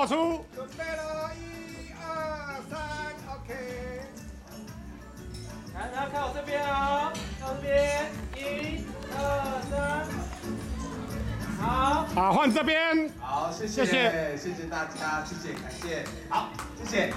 倒出。准备了，一二三，OK。来，大家看我这边啊，看我这边，一、二、三，好。好，换这边。好，谢谢，谢谢谢谢大家，谢谢，感谢。好，谢谢。